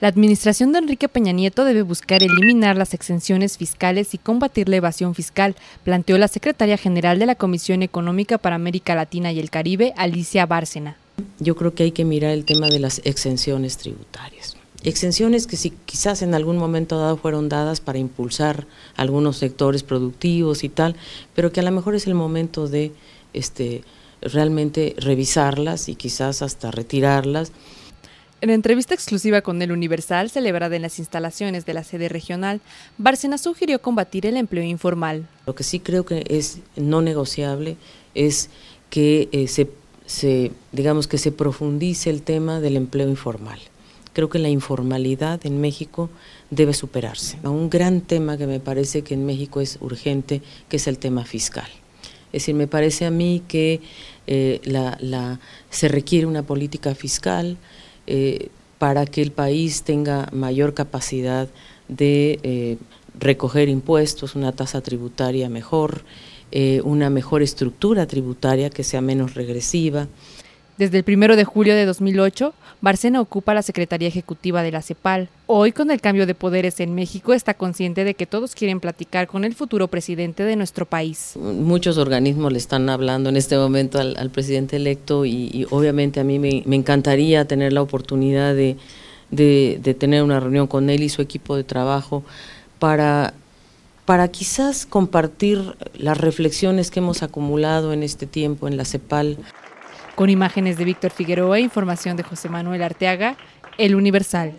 La administración de Enrique Peña Nieto debe buscar eliminar las exenciones fiscales y combatir la evasión fiscal, planteó la secretaria general de la Comisión Económica para América Latina y el Caribe, Alicia Bárcena. Yo creo que hay que mirar el tema de las exenciones tributarias. Exenciones que si quizás en algún momento dado fueron dadas para impulsar algunos sectores productivos y tal, pero que a lo mejor es el momento de este, realmente revisarlas y quizás hasta retirarlas en entrevista exclusiva con el Universal, celebrada en las instalaciones de la sede regional, Bárcena sugirió combatir el empleo informal. Lo que sí creo que es no negociable es que eh, se, digamos que se profundice el tema del empleo informal. Creo que la informalidad en México debe superarse. Un gran tema que me parece que en México es urgente, que es el tema fiscal. Es decir, me parece a mí que eh, la, se requiere una política fiscal eh, para que el país tenga mayor capacidad de eh, recoger impuestos, una tasa tributaria mejor, eh, una mejor estructura tributaria que sea menos regresiva. Desde el 1 de julio de 2008, Barcena ocupa la Secretaría Ejecutiva de la CEPAL. Hoy, con el cambio de poderes en México, está consciente de que todos quieren platicar con el futuro presidente de nuestro país. Muchos organismos le están hablando en este momento al, presidente electo y, obviamente a mí me, encantaría tener la oportunidad de, de, tener una reunión con él y su equipo de trabajo para para quizás compartir las reflexiones que hemos acumulado en este tiempo en la CEPAL. Con imágenes de Víctor Figueroa e información de José Manuel Arteaga, El Universal.